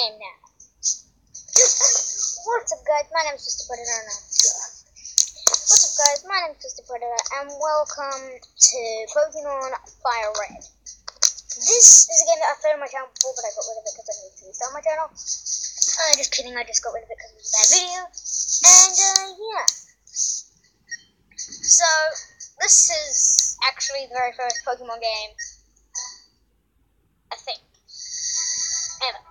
game now. What's up, guys? My name is Mr. What's up, guys? My name is Mr. And welcome to Pokemon Fire Red. This is a game that I played on my channel before, but I got rid of it because I need to restart my channel. Uh, just kidding, I just got rid of it because it was a bad video. And, uh, yeah. So, this is actually the very first Pokemon game, I think, ever.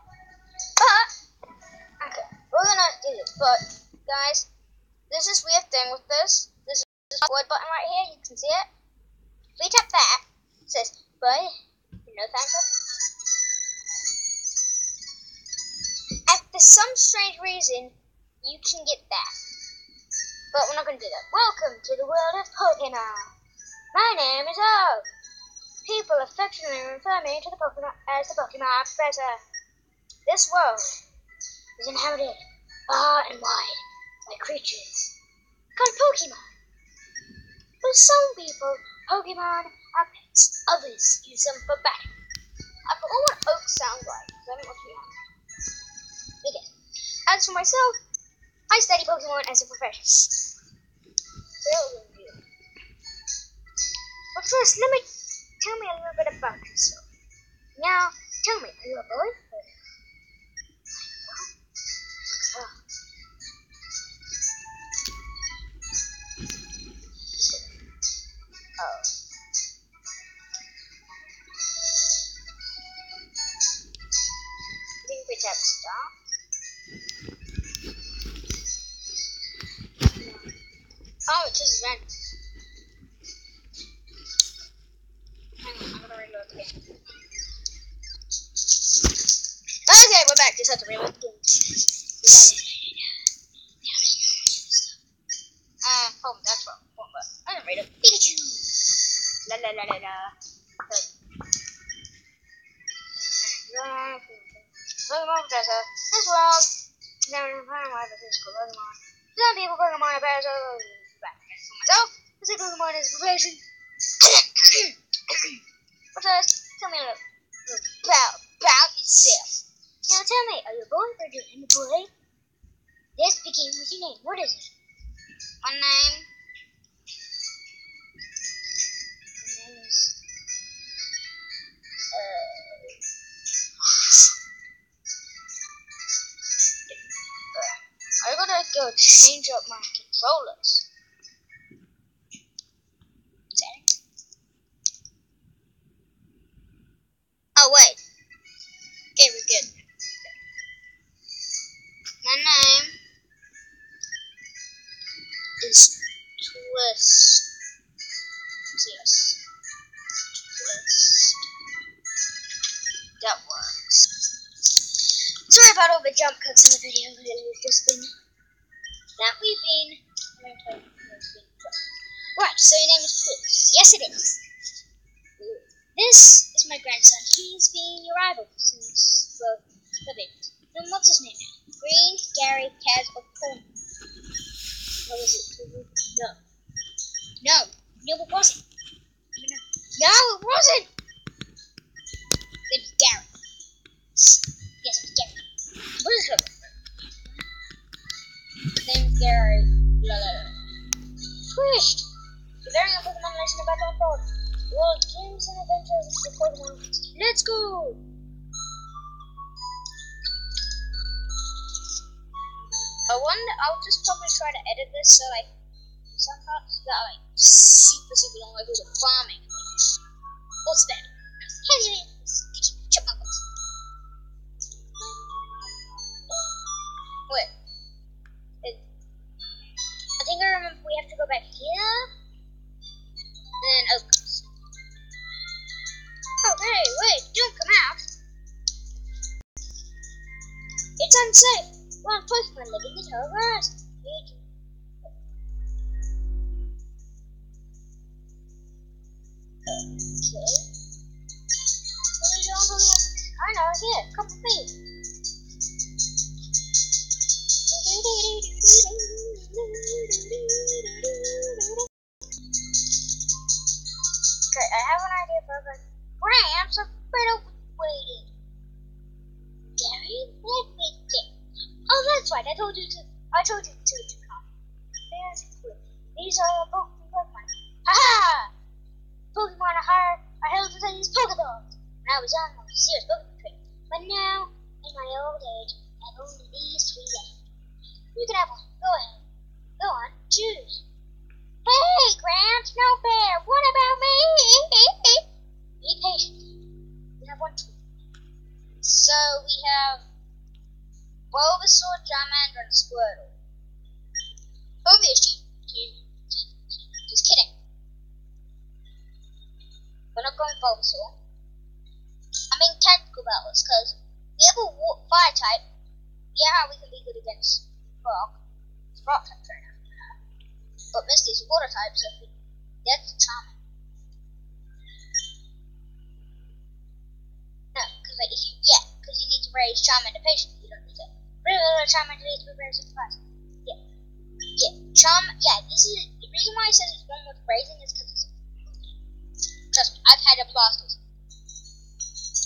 But, guys, there's this weird thing with this. There's this word button right here, you can see it. If we tap that, it says, bye, no thank you. And for some strange reason, you can get that. But we're not gonna do that. Welcome to the world of Pokemon. My name is Oak. People affectionately refer me to the Pokemon as the Pokemon Professor. This world is inhabited far and wide by creatures called Pokemon. For some people, Pokemon are pets. Others use them for battle. I forgot what Oak sounds like, I haven't. Okay. As for myself, I study Pokemon as a profession. But first, let me tell me a little bit about yourself. Now, tell me, are you a boy? Oh, it just vent. Hang on, I'm gonna reload the game. Okay, we're back. Just had to reload the game. Uh, oh, that's wrong. Button. I'm gonna read it. Pikachu! La la la la la. Good. Pokemon Professor. This world never defined by the physical Pokemon. Some people Pokemon are better, so back for myself. I say Pokemon is a profession. but first, tell me a little, about, about yourself. Now tell me, are you a boy or do you a boy? Let's begin with your name. What is it? My name. My. Uh, I gotta go change up my controllers. Okay, we're good. My name is Twist. Yes. Twist. That works. Sorry about all the jump cuts in the video, it's just been that we've been. Right, so your name is Twist. Yes, it is. This is my grandson. He's been your rival since, the babies. Then what's his name now? Green, Gary, Kaz, or Pullman? What was it? No. No. No, it wasn't. No, it wasn't. It was Gary. Yes, it was Gary. What is her name's Gary. La la. Twist. Preparing a Pokemon lesson about our world. World games and adventures the Pokemon. Let's go. I wonder. I'll just probably try to edit this so like some parts that are like super super long, like all the farming. What's that? Okay. I know, here, come with me. You can have one. Go ahead. Go on. Choose. Hey, Grant, no fair. What about me? Be patient. We have one too. So we have Bulbasaur, Charmander, and Squirtle. Obviously, just kidding. We're not going Bulbasaur. I mean Tactical Battles, because we have a fire type. Yeah, we can be good against Rock. It's Rock type trainer. But Misty's a water type, so that's Charmander. No, because like, if you, yeah, because you need to raise Charmander patiently. You don't need to. Really, Charmander needs to be very fast. Yeah. Yeah. Charm, yeah, this is, the reason why it says it's one with raising is because it's, trust me, I've had a Blastoise.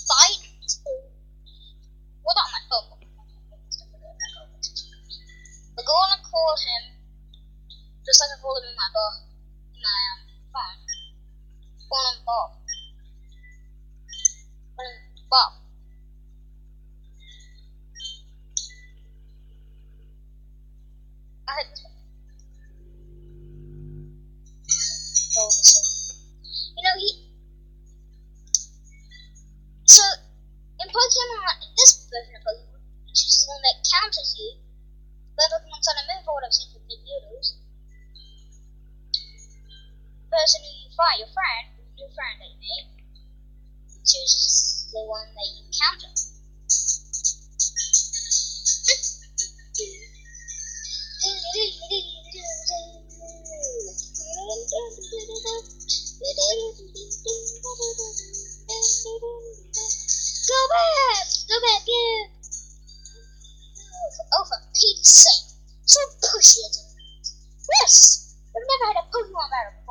Fight is well, not my phone, We're going to call him, just like I call him in my, bo- in my um, phone. Call him Bob. Him Bob. I had this one. You know, he. So, in Pokemon, this version of Pokemon, you choose the one that counters you. When Pokemon's on a move, I've seen from the Person who you fight, your friend, new friend that you made, chooses the one that you counter. Go back! Go back, yeah! Oh, for Pete's sake! So pushy as it. Yes! We've never had a Pokemon battle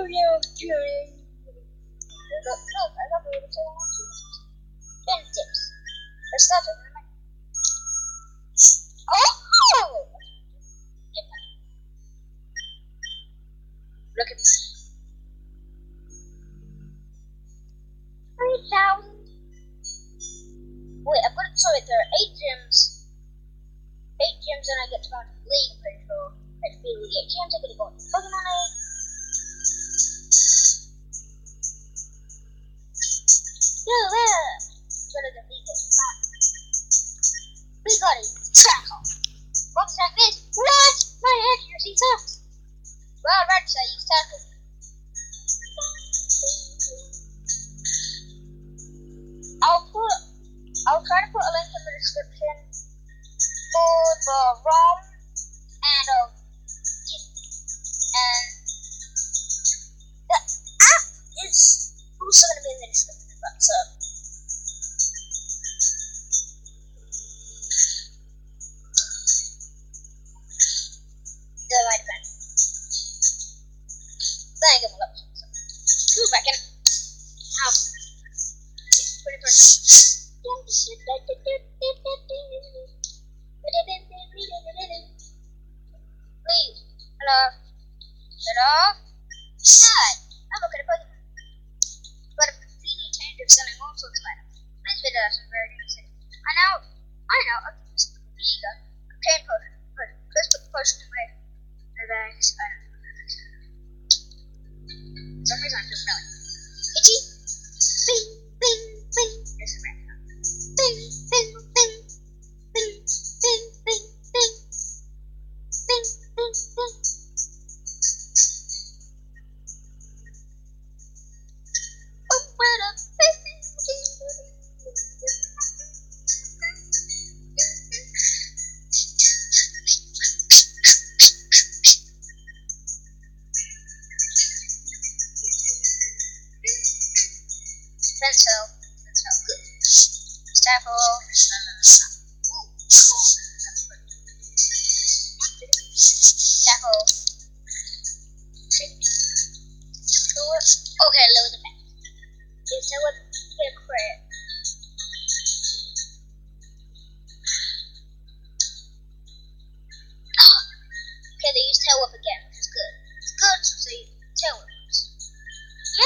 I my Oh!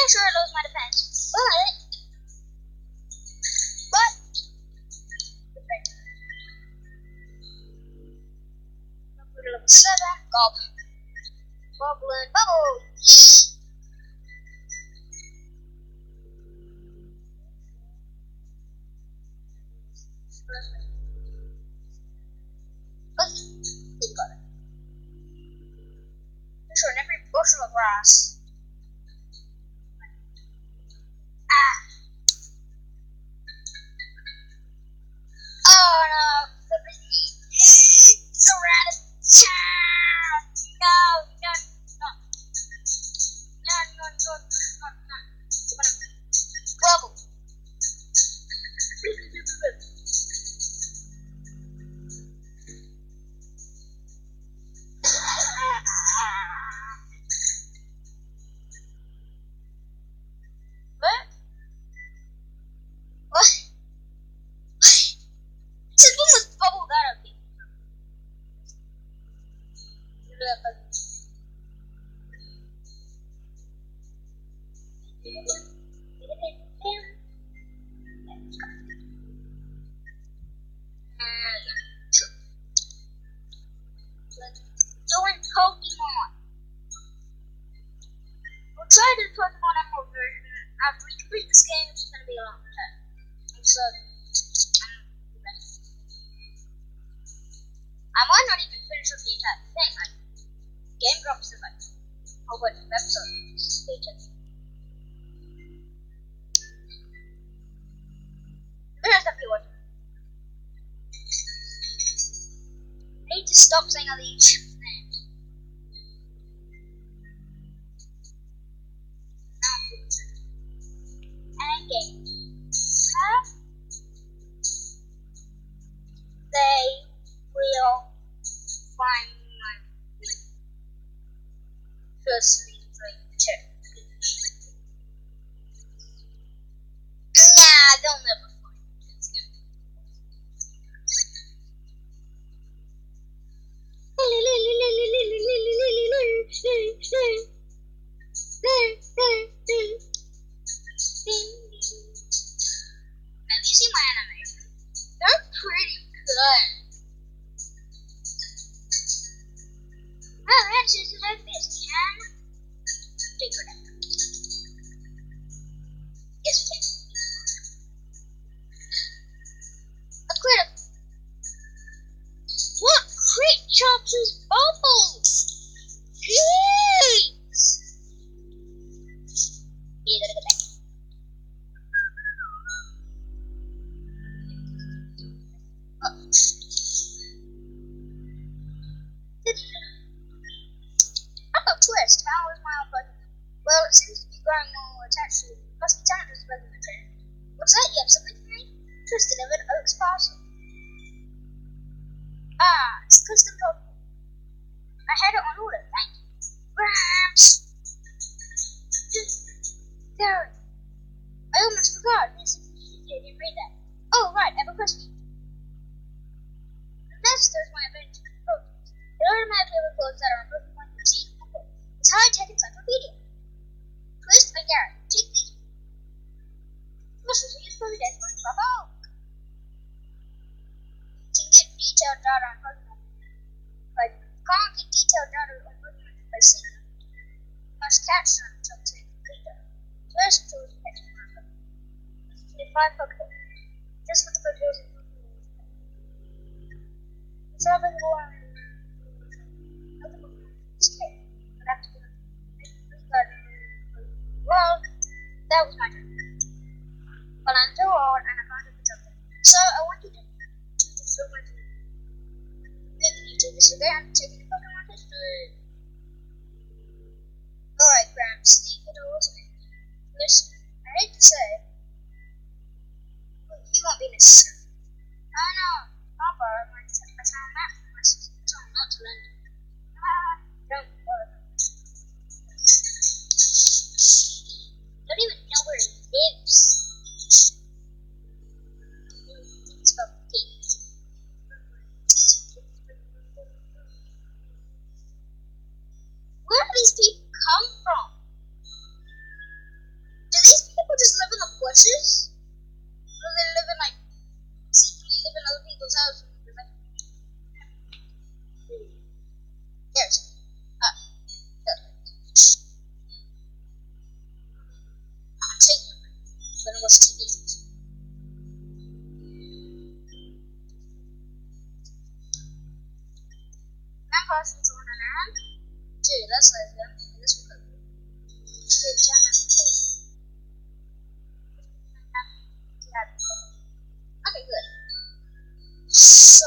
pretty sure I lost my defense, but but defense level seven, Goblin. Goblin Bubble. Doing in Pokemon. I'm excited for Pokemon Emerald version. After we complete this game, is gonna be a long time. I'm sorry. I might not even finish with the entire thing. Game drops is like a whole episode of. Stay tuned. Stop thing a each. chances Darren. I almost forgot. Mrs. She didn't read that. Oh, right. I have a question. activity these people So,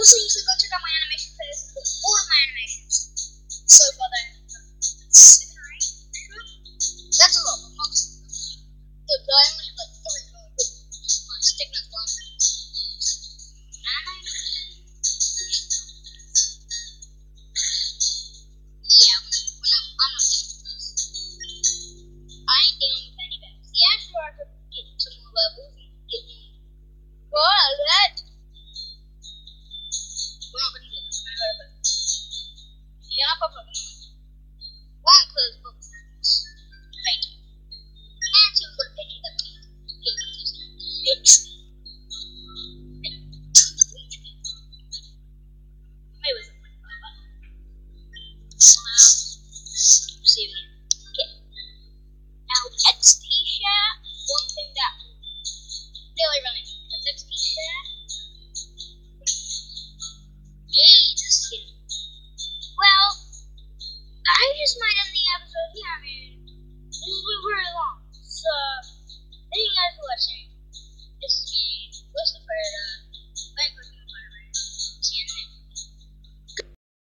不是医学 todos juntos.